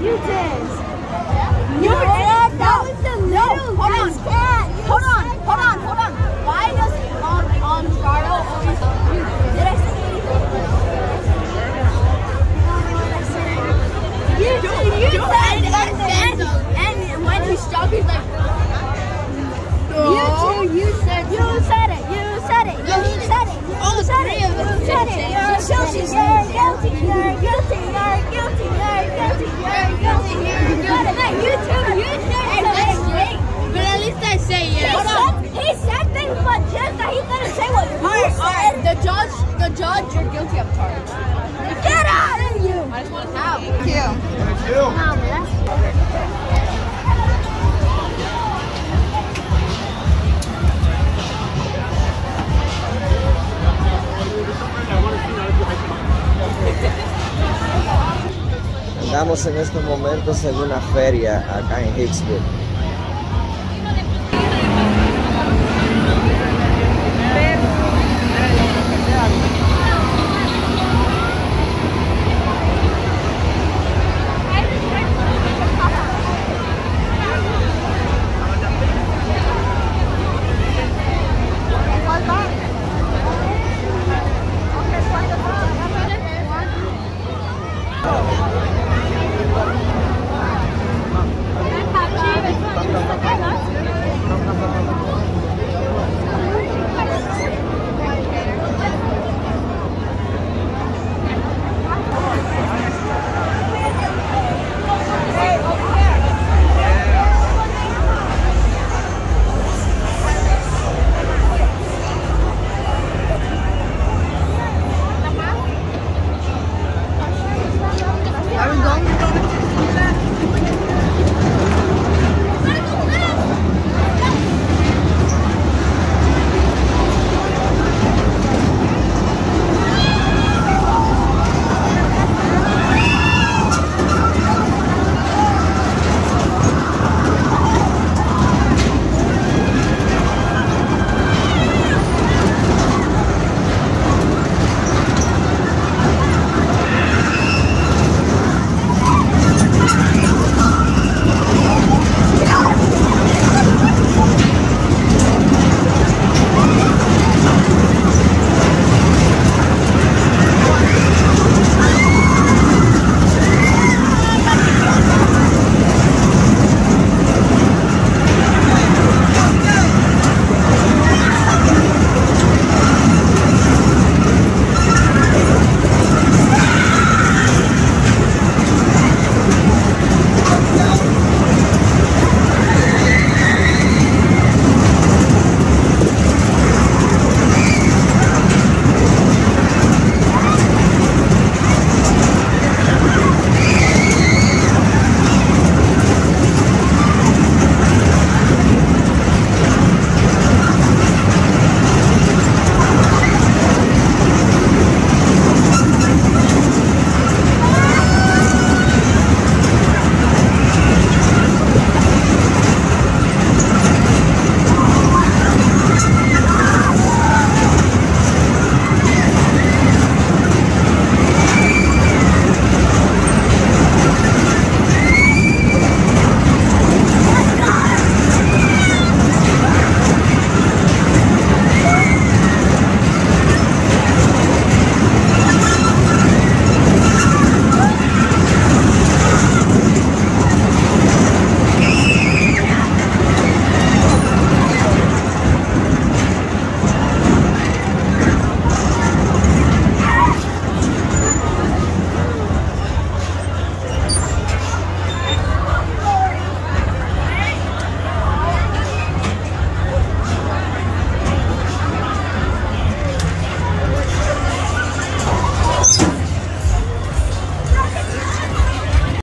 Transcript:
You did. judge, you're guilty of charge. Get out of you! I just want to help. Thank you. Thank you. Estamos en estos momentos en una feria acá en Hicksville.